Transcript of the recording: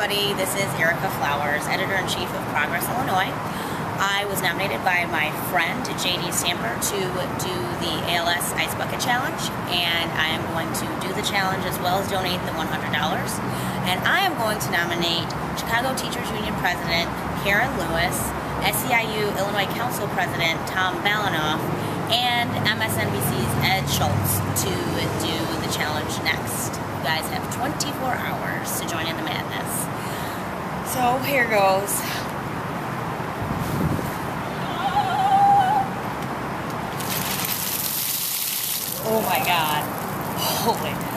everybody. This is Aricka Flowers, editor-in-chief of Progress Illinois. I was nominated by my friend JD Stamper to do the ALS Ice Bucket Challenge, and I am going to do the challenge as well as donate the $100. And I am going to nominate Chicago Teachers Union President Karen Lewis, SEIU Illinois Council President Tom Balanoff, and MSNBC's Ed Schultz to do the challenge next. You guys have 24 hours to join in the madness. So here goes. Oh my god. Holy